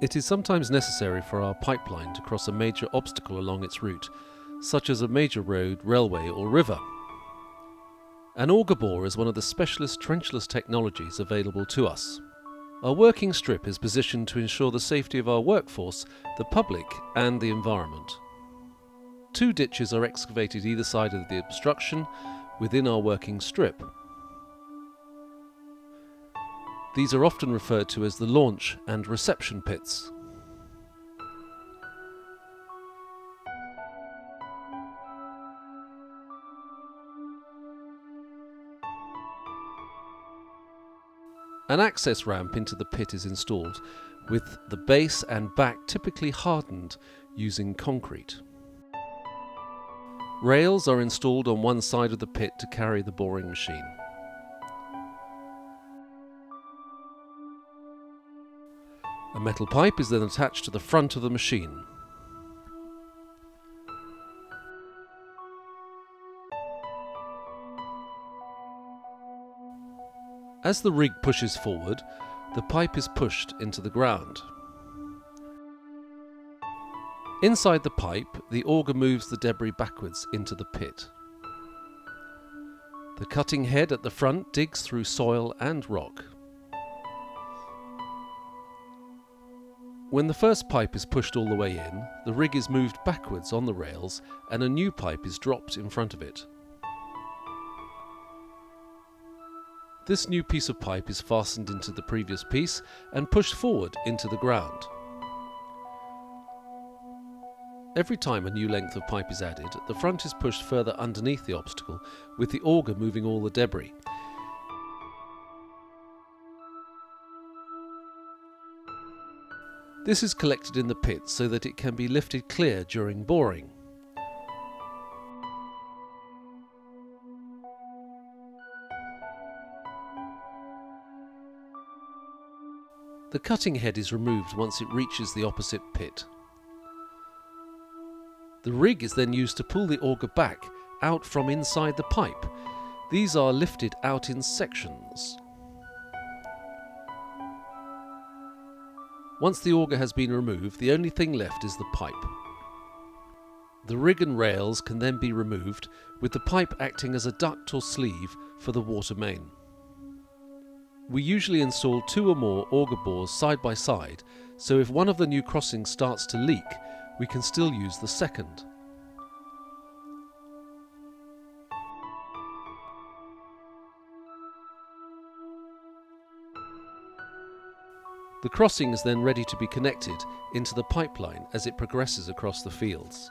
It is sometimes necessary for our pipeline to cross a major obstacle along its route, such as a major road, railway, or river. An auger bore is one of the specialist trenchless technologies available to us. Our working strip is positioned to ensure the safety of our workforce, the public, and the environment. Two ditches are excavated either side of the obstruction within our working strip. These are often referred to as the launch and reception pits. An access ramp into the pit is installed, with the base and back typically hardened using concrete. Rails are installed on one side of the pit to carry the boring machine. A metal pipe is then attached to the front of the machine. As the rig pushes forward, the pipe is pushed into the ground. Inside the pipe, the auger moves the debris backwards into the pit. The cutting head at the front digs through soil and rock. When the first pipe is pushed all the way in, the rig is moved backwards on the rails and a new pipe is dropped in front of it. This new piece of pipe is fastened into the previous piece and pushed forward into the ground. Every time a new length of pipe is added, the front is pushed further underneath the obstacle, with the auger moving all the debris. This is collected in the pit so that it can be lifted clear during boring. The cutting head is removed once it reaches the opposite pit. The rig is then used to pull the auger back out from inside the pipe. These are lifted out in sections. Once the auger has been removed, the only thing left is the pipe. The rig and rails can then be removed, with the pipe acting as a duct or sleeve for the water main. We usually install two or more auger bores side by side, so if one of the new crossings starts to leak, we can still use the second. The crossing is then ready to be connected into the pipeline as it progresses across the fields.